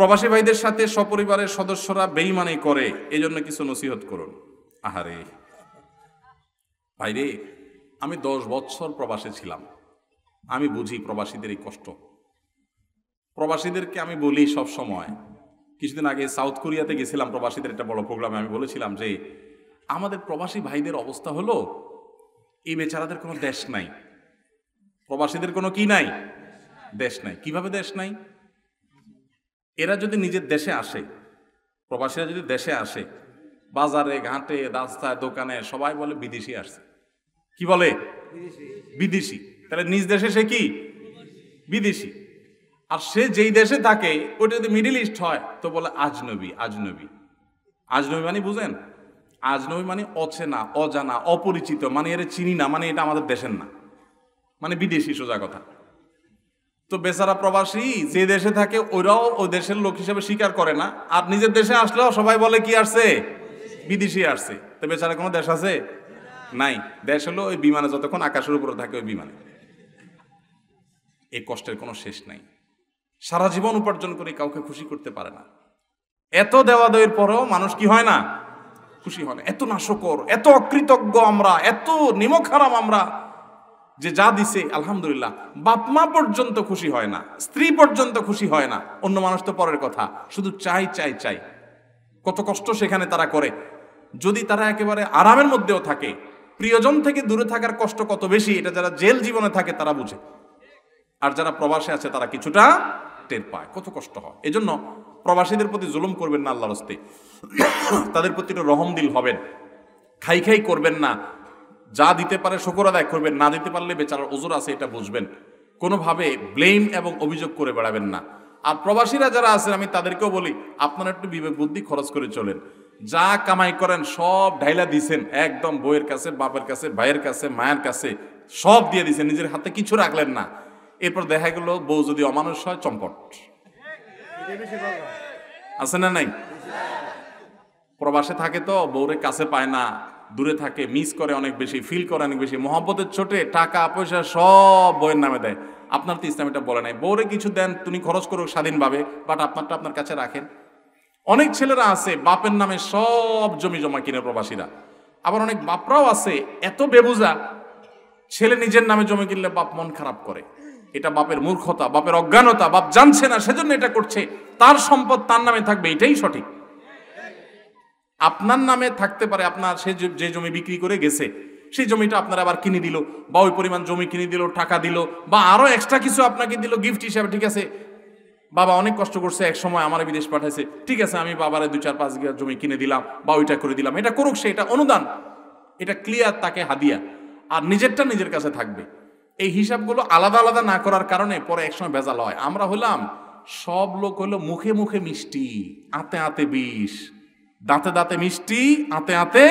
প্রবাসী ভাইদের সাথে সপরিবারের সদস্যরা বেইমানি করে, এজন্য কিছু নসিহত করুন। আহারে। ভাইরে, আমি দশ বছর প্রবাসে ছিলাম। আমি বুঝি প্রবাসীদের এই কষ্ট। প্রবাসীদেরকে আমি বলি সব সময়, কিছুদিন আগে সাউথ কোরিয়াতে গেছিলাম প্রবাসীদের একটা বড় প্রোগ্রামে, আমি বলেছিলাম যে, আমাদের প্রবাসী ভাইদের অবস্থা হলো, এই বেচারাদের কোনো দেশ নাই। প্রবাসীদের কোনো কি নাই? দেশ নাই। কীভাবে দেশ নাই? এরা যদি নিজের দেশে আসে, প্রবাসীরা যদি দেশে আসে, বাজারে, ঘাটে, রাস্তায়, দোকানে, সবাই বলে বিদেশি আসছে। কি বলে? বিদেশি। তাহলে নিজ দেশে সে কি? বিদেশি। আর সে যেই দেশে থাকে ওইটা যদি মিডিল ইস্ট হয়, তো বলে আজনবী আজনবী। আজনবী মানে বুঝেন? আজনবী মানে অচেনা, অজানা, অপরিচিত মানে এর চিনি না মানে এটা আমাদের দেশের না। মানে বিদেশি সোজা কথা। তো বেচারা প্রবাসী, যে দেশে থাকে ওরাও ওই দেশের লোক হিসেবে স্বীকার করে না। আর নিজের দেশে আসলেও সবাই বলে, কি আসছে? বিদেশি আসছে। তো বেচারা কোনো দেশ আছে? নাই। দেশ হলো ওই বিমানে যতক্ষণ আকাশের উপরে থাকে ওই বিমানে। এই কষ্টের কোনো শেষ নাই। সারা জীবন উপার্জন করে কাউকে খুশি করতে পারে না। এত দেওয়া দেওয়ার পরেও মানুষ কি হয় না? খুশি হয় না। এত নাশকর, এত অকৃতজ্ঞ আমরা, এত নিমক হারাম আমরা। যে যা দিছে, আলহামদুলিল্লাহ, বাপ মা পর্যন্ত খুশি হয় না, স্ত্রী পর্যন্ত খুশি হয় না, অন্য মানুষ তো পরের কথা, শুধু চাই চাই চাই। কত কষ্ট সেখানে তারা করে। যদি তারা একেবারে আরামের মধ্যেও থাকে, প্রিয়জন থেকে দূরে থাকার কষ্ট কত বেশি, এটা যারা জেল জীবনে থাকে তারা বুঝে। আর যারা প্রবাসে আছে তারা কিছুটা টের পায়, কত কষ্ট হয়। এজন্য প্রবাসীদের প্রতি জুলুম করবেন না আল্লাহর হস্তে। তাদের প্রতি একটু রহম দিল হবেন। খাই খাই করবেন না। যা দিতে পারে শকর আদায় করবেন, না দিতে পারলে বেচারার ওজোর আছে, এটা বুঝবেন। কোনোভাবে ব্লেম এবং অভিযোগ করে বেড়াবেন না। আর প্রবাসীরা যারা আছেন, আমি তাদেরকেও বলি, আপনারা একটু বিবেক বুদ্ধি খরচ করে চলেন। যা কামাই করেন, সব ঢাইলা দিছেন, একদম বইয়ের কাছে, বাপের কাছে, ভাইয়ের কাছে, মায়ের কাছে, সব দিয়ে দিছেন, নিজের হাতে কিছু রাখলেন না। এরপর দেখা গেল, বউ যদি অমানুষ হয়, চম্পট। আছে না নাই? প্রবাসে থাকে তো, বউরে কাছে পায় না। দূরে থাকে মিস করে অনেক বেশি ফিল করে অনেক বেশি, মহব্বতের ছোটে টাকা, পয়সা সব বইয়ের নামে দেয়। আপনার তো ইসলাম এটা বলে নাই। বউরে কিছু দেন, তুমি খরচ করো স্বাধীনভাবে বাট আপনারটা আপনার কাছে রাখেন। অনেক ছেলেরা আছে, বাপের নামে সব জমি জমা কিনে প্রবাসীরা। আবার অনেক বাপরাও আছে, এত বেবুজা, ছেলে নিজের নামে জমি কিনলে বাপ মন খারাপ করে। এটা বাপের মূর্খতা, বাপের অজ্ঞানতা, বাপ জানছে না, সেজন্য এটা করছে। তার সম্পদ তার নামে থাকবে, এটাই সঠিক। আপনার নামে থাকতে পারে, আপনার সে যে- জমি বিক্রি করে গেছে, সেই জমিটা আপনার আবার কিনে দিল, বা ওই পরিমাণ জমি কিনে দিল, টাকা দিল, বা আরও এক্সট্রা কিছু আপনাকে দিল গিফট হিসাবে, ঠিক আছে? বাবা অনেক কষ্ট করছে, এক সময় আমার বিদেশ পাঠাইছে, ঠিক আছে, আমি বাবারে দুই চার পাঁচ বিঘা জমি কিনে দিলাম, বা ওইটা করে দিলাম, এটা করুক সে, এটা অনুদান, এটা ক্লিয়ার তাকে হাদিয়া, আর নিজেরটা নিজের কাছে থাকবে। এই হিসাবগুলো আলাদা আলাদা না করার কারণে পরে একসময় ভেজাল হয়। আমরা হলাম, সব লোক হলো মুখে মুখে মিষ্টি, আতে আতে বিষ দাঁতে দাঁতে মিষ্টি, আতে আতে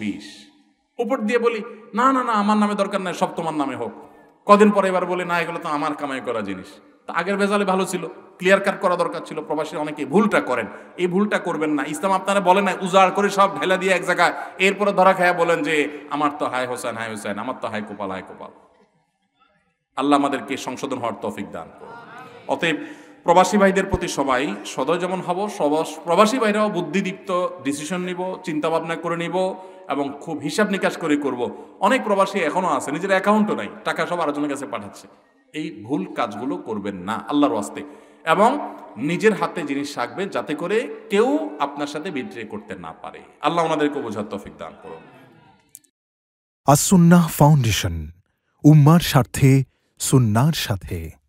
বিষ। উপর দিয়ে বলি, না না না, আমার নামে দরকার নাই, সব তোমার নামে হোক। কদিন পরে এবার বলি, না, এগুলো তো আমার কামাই করা জিনিস। তা আগের ভেজালে ভালো ছিল ক্লিয়ার কাট করা দরকার ছিল, প্রবাসী অনেকে ভুলটা করেন। এই ভুলটা করবেন না। ইসলাম আপনারা বলেন না উজাড় করে সব ঢেলা দিয়ে এক জায়গায় এরপরে ধরা খায়া বলেন যে, আমার তো হায় হোসেন হায় হোসেন, আমার তো হায় কোপাল হায় কোপাল। আল্লাহ আমাদেরকে সংশোধন হওয়ার তৌফিক দান করুন। অতএব প্রবাসী ভাইদের প্রতি সবাই সদয় যেমন হব, প্রবাসী ভাইরাও বুদ্ধিদীপ্ত ডিসিশন নিব চিন্তা ভাবনা করে নিব এবং খুব হিসাব নিকাশ করে করব। অনেক প্রবাসী এখনও আছে, নিজের অ্যাকাউন্টও নাই, টাকা সব আরেকজনের কাছে পাঠাচ্ছে। এই ভুল কাজগুলো করবেন না, আল্লাহর ওয়াস্তে। এবং নিজের হাতে জিনিস রাখবেন যাতে করে কেউ আপনার সাথে বিদ্রে করতে না পারে। আল্লাহ ওনাদেরকে বোঝার তৌফিক দান করুন। আসুন্নাহ ফাউন্ডেশন, উম্মার স্বার্থে, সুন্নার সাথে।